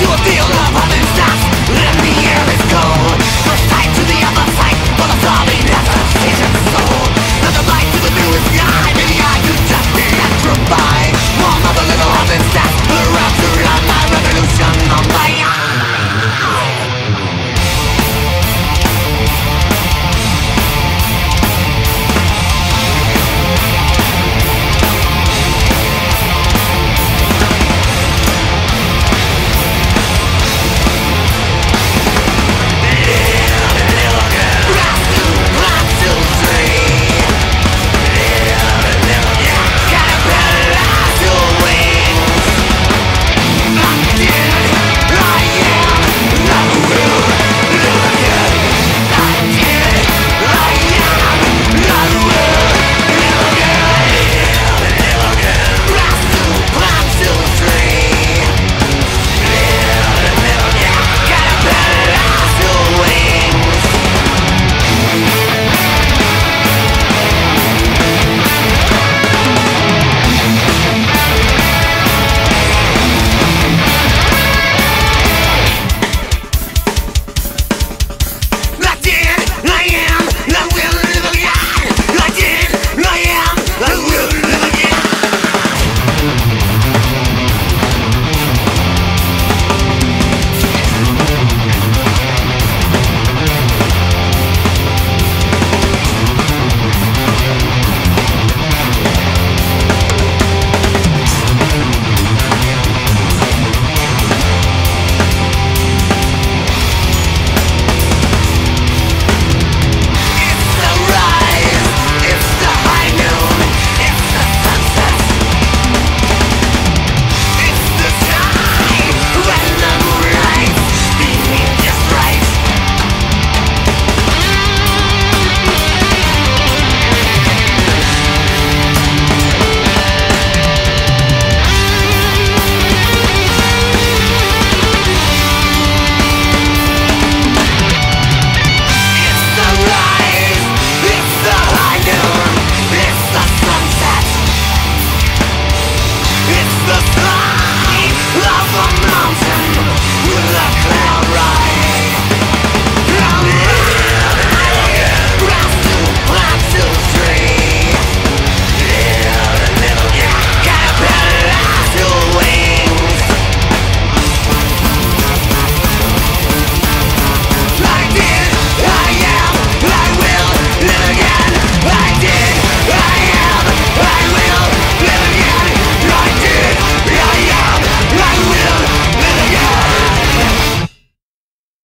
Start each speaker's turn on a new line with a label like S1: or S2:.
S1: do I feel love having stops? Let the air is cold